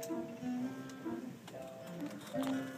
Thank you.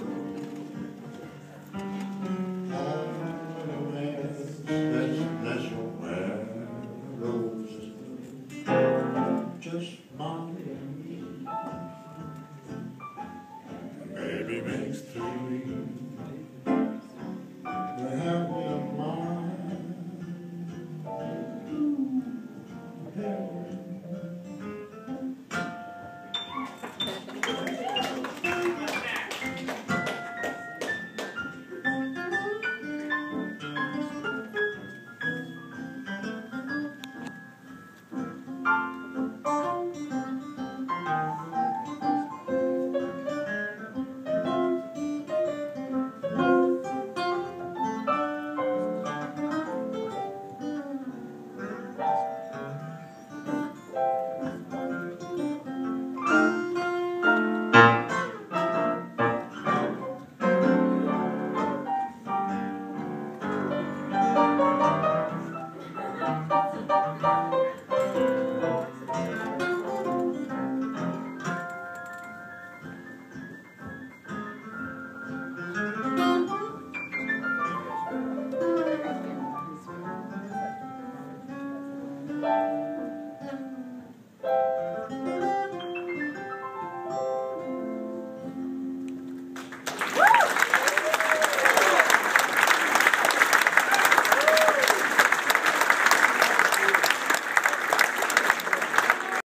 Baby makes three.